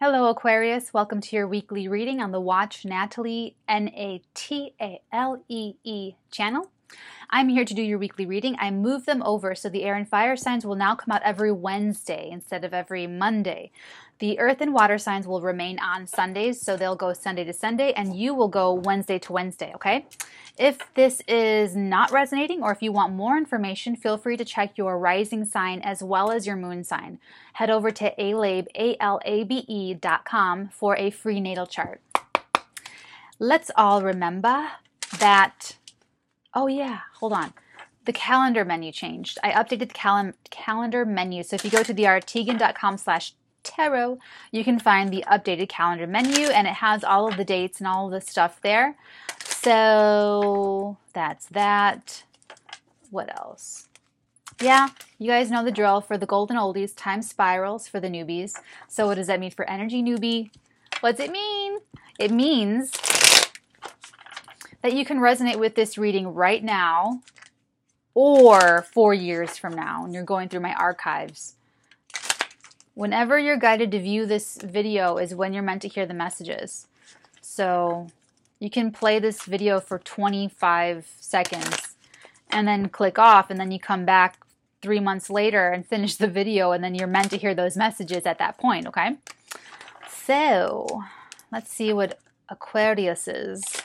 Hello, Aquarius. Welcome to your weekly reading on the Watch Natalee N A T A L E E channel. I'm here to do your weekly reading. I moved them over so the air and fire signs will now come out every Wednesday instead of every Monday. The earth and water signs will remain on Sundays, so they'll go Sunday to Sunday, and you will go Wednesday to Wednesday, okay? If this is not resonating or if you want more information, feel free to check your rising sign as well as your moon sign. Head over to alabe, A-L-A-B-E dot com for a free natal chart. Let's all remember that, oh yeah, hold on. The calendar menu changed. I updated the cal- calendar menu. So if you go to thearteagan.com slash tarot, you can find the updated calendar menu and it has all of the dates and all of the stuff there. So that's that. What else? Yeah, you guys know the drill for the golden oldies, time spirals for the newbies. So what does that mean for energy newbie? What's it mean? It means that you can resonate with this reading right now or four years from now and you're going through my archives. Whenever you're guided to view this video is when you're meant to hear the messages. So you can play this video for 25 seconds and then click off and then you come back three months later and finish the video and then you're meant to hear those messages at that point, okay? So let's see what Aquariuses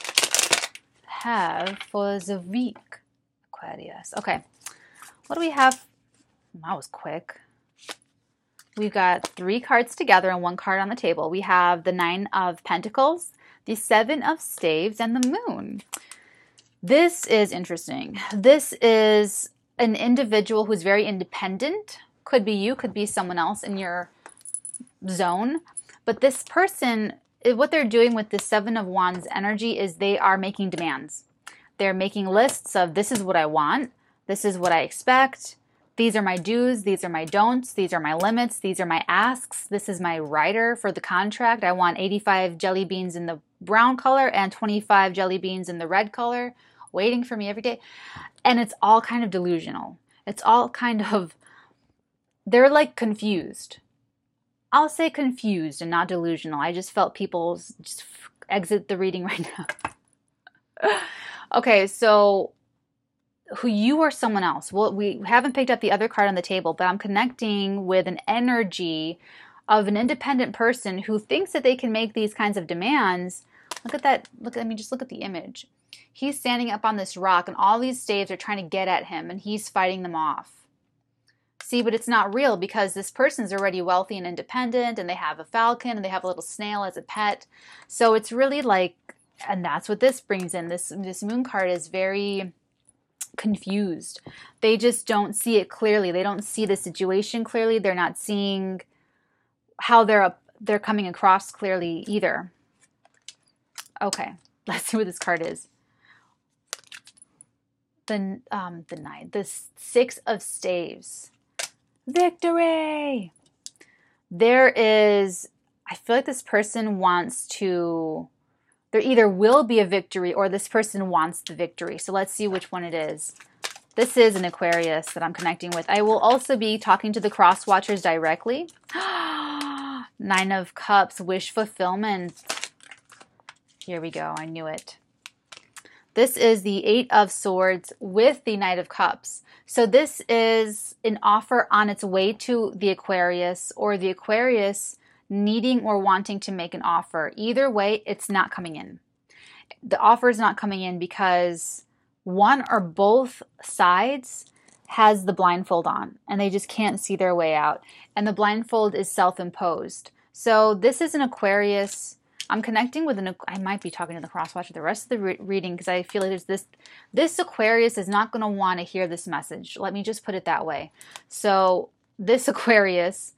have for the week. Aquarius. Okay. What do we have? That was quick. We've got three cards together and one card on the table. We have the Nine of Pentacles, the Seven of Staves, and the Moon. This is interesting. This is an individual who's very independent. Could be you, could be someone else in your zone. But this person, Uh, what they're doing with the Seven of Wands energy is they are making demands. They're making lists of this is what I want, this is what I expect, these are my do's, these are my don'ts, these are my limits, these are my asks, this is my rider for the contract. I want 85 jelly beans in the brown color and 25 jelly beans in the red color waiting for me every day. And it's all kind of delusional. It's all kind of, they're like confused. I'll say confused and not delusional. I just felt people just exit the reading right now. okay, so who you are someone else. Well, we haven't picked up the other card on the table, but I'm connecting with an energy of an independent person who thinks that they can make these kinds of demands. Look at that. Look, I mean, just look at the image. He's standing up on this rock, and all these staves are trying to get at him, and he's fighting them off. See, but it's not real because this person's already wealthy and independent, and they have a falcon, and they have a little snail as a pet. So it's really like, and that's what this brings in. This this moon card is very confused. They just don't see it clearly. They don't see the situation clearly. They're not seeing how they're they're coming across clearly either. Okay, let's see what this card is. The um the nine, the six of staves. Victory. There is I feel like this person wants to there either will be a victory or this person wants the victory. So let's see which one it is. This is an Aquarius that I'm connecting with. I will also be talking to the cross watchers directly. Nine of Cups, wish fulfillment. Here we go. I knew it. This is the Eight of Swords with the Knight of Cups. So this is an offer on its way to the Aquarius or the Aquarius needing or wanting to make an offer. Either way, it's not coming in. The offer is not coming in because one or both sides has the blindfold on and they just can't see their way out. And the blindfold is self imposed. So this is an Aquarius. I'm connecting with an. I might be talking to the crosswatcher the rest of the re- reading because I feel like there's this. This Aquarius is not going to want to hear this message. Let me just put it that way. So this Aquarius,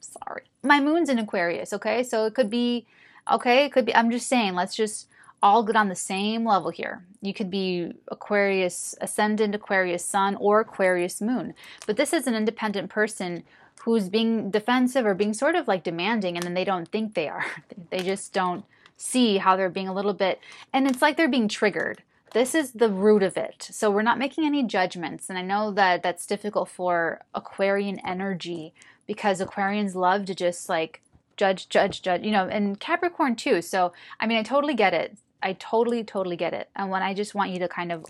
sorry, my moon's in Aquarius, okay? So it could be, okay, it could be, I'm just saying, let's just all get on the same level here. You could be Aquarius ascendant, Aquarius sun, or Aquarius moon. But this is an independent person who's being defensive or being sort of like demanding, and then they don't think they are. They just don't see how they're being a little bit, and it's like they're being triggered. This is the root of it. So we're not making any judgments. And I know that that's difficult for Aquarian energy because Aquarians love to just like judge, judge, judge, you know, and Capricorn too. So, I mean, I totally get it. I totally, totally get it. And when I just want you to kind of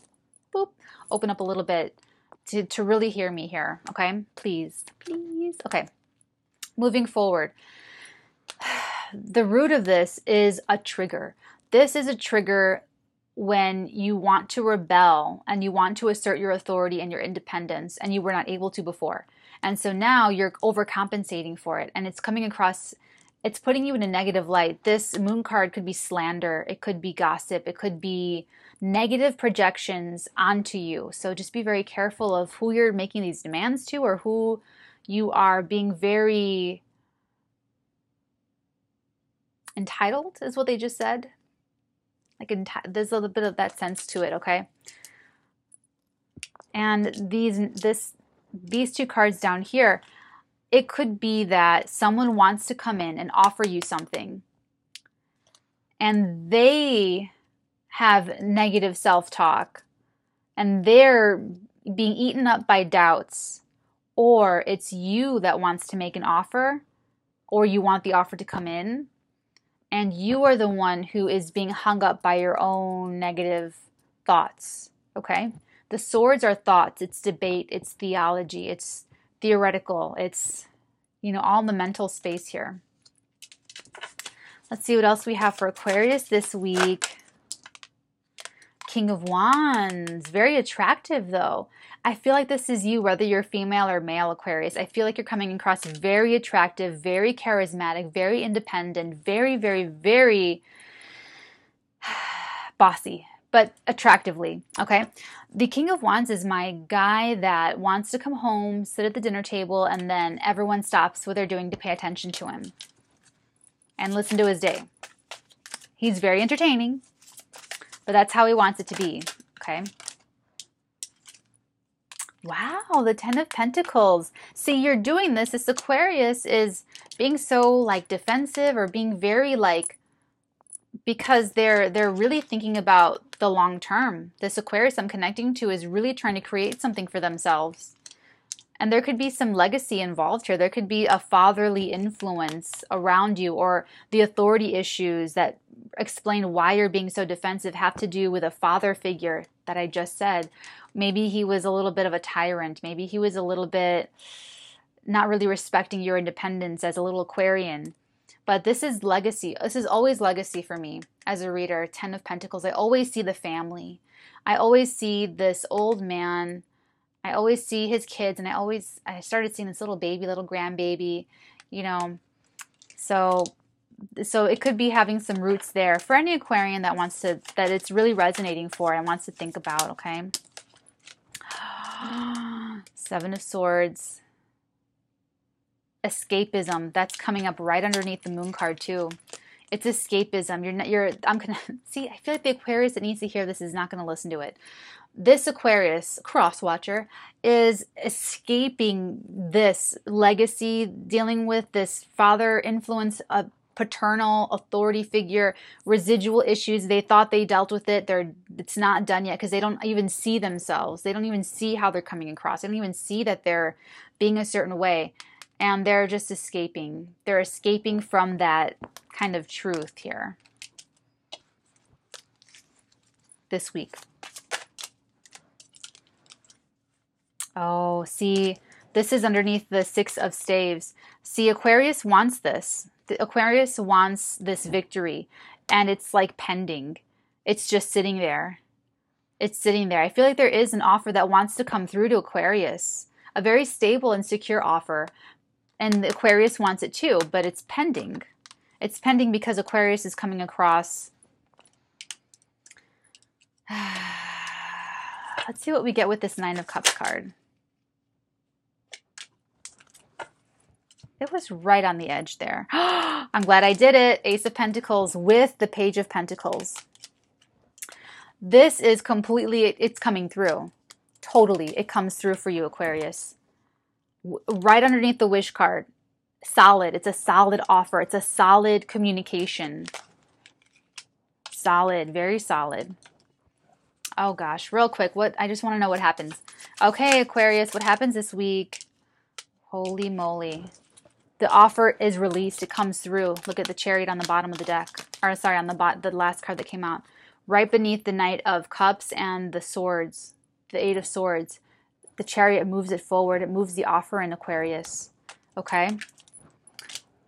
boop, open up a little bit to, to really hear me here. Okay. Please, please. Okay. Moving forward. The root of this is a trigger. This is a trigger when you want to rebel and you want to assert your authority and your independence and you were not able to before. And so now you're overcompensating for it and it's coming across it's putting you in a negative light. This moon card could be slander, it could be gossip, it could be negative projections onto you. So just be very careful of who you're making these demands to or who you are being very entitled is what they just said. Like enti- there's a little bit of that sense to it okay? And these this these two cards down here it could be that someone wants to come in and offer you something. And they have negative self-talk and they're being eaten up by doubts or it's you that wants to make an offer or you want the offer to come in and you are the one who is being hung up by your own negative thoughts. Okay? The swords are thoughts, it's debate, it's theology, it's theoretical, it's, you know, all the mental space here. Let's see what else we have for Aquarius this week. King of Wands, very attractive though. I feel like this is you, whether you're female or male Aquarius. I feel like you're coming across very attractive, very charismatic, very independent, very, very, very bossy, but attractively. Okay. The King of Wands is my guy that wants to come home, sit at the dinner table, and then everyone stops what they're doing to pay attention to him and listen to his day. He's very entertaining, but that's how he wants it to be. Okay. Wow, the 10 of pentacles. See, you're doing this. This Aquarius is being so like defensive or being very like because they're they're really thinking about the long term. This Aquarius I'm connecting to is really trying to create something for themselves. And there could be some legacy involved here. There could be a fatherly influence around you, or the authority issues that explain why you're being so defensive have to do with a father figure that I just said, maybe he was a little bit of a tyrant. Maybe he was a little bit not really respecting your independence as a little Aquarian. But this is legacy. This is always legacy for me as a reader. Ten of Pentacles. I always see the family. I always see this old man. I always see his kids, and I always I started seeing this little baby, little grandbaby, you know. So so it could be having some roots there for any Aquarian that wants to that it's really resonating for and wants to think about, okay? Seven of Swords. Escapism. That's coming up right underneath the moon card too. It's escapism. You're not you're I'm gonna see, I feel like the Aquarius that needs to hear this is not gonna listen to it. This Aquarius, cross watcher, is escaping this legacy, dealing with this father influence of paternal authority figure residual issues. They thought they dealt with it. They're it's not done yet because they don't even see themselves. They don't even see how they're coming across. They don't even see that they're being a certain way. And they're just escaping. They're escaping from that kind of truth here. This week oh see this is underneath the six of staves see aquarius wants this the Aquarius wants this victory and it's like pending. It's just sitting there. It's sitting there. I feel like there is an offer that wants to come through to Aquarius, a very stable and secure offer. And Aquarius wants it too, but it's pending. It's pending because Aquarius is coming across. Let's see what we get with this Nine of Cups card. It was right on the edge there. I'm glad I did it. Ace of Pentacles with the Page of Pentacles. This is completely, it's coming through. Totally. It comes through for you, Aquarius. Right underneath the wish card. Solid. It's a solid offer. It's a solid communication. Solid. Very solid. Oh gosh, real quick. What I just want to know what happens. Okay, Aquarius, what happens this week? Holy moly. The offer is released. It comes through. Look at the chariot on the bottom of the deck. Or sorry, on the bot the last card that came out. Right beneath the Knight of Cups and the swords, the Eight of Swords. The chariot moves it forward. It moves the offer in Aquarius. Okay?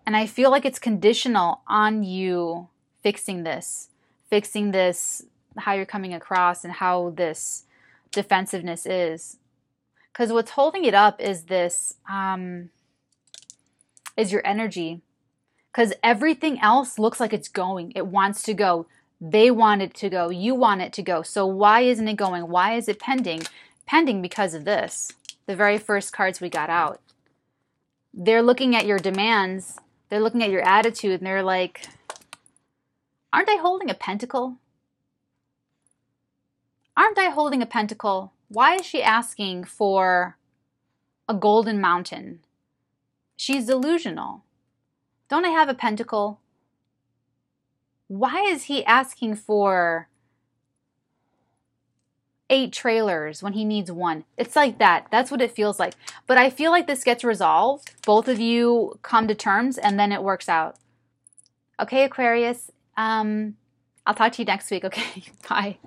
And I feel like it's conditional on you fixing this, fixing this, how you're coming across and how this defensiveness is. Because what's holding it up is this, um, is your energy. Because everything else looks like it's going. It wants to go. They want it to go. You want it to go. So why isn't it going? Why is it pending? Pending because of this. The very first cards we got out. They're looking at your demands. They're looking at your attitude and they're like, aren't I holding a pentacle? Aren't I holding a pentacle? Why is she asking for a golden mountain? She's delusional. Don't I have a pentacle? Why is he asking for eight trailers when he needs one? It's like that. That's what it feels like. But I feel like this gets resolved. Both of you come to terms and then it works out. Okay, Aquarius. Um, I'll talk to you next week. Okay, bye.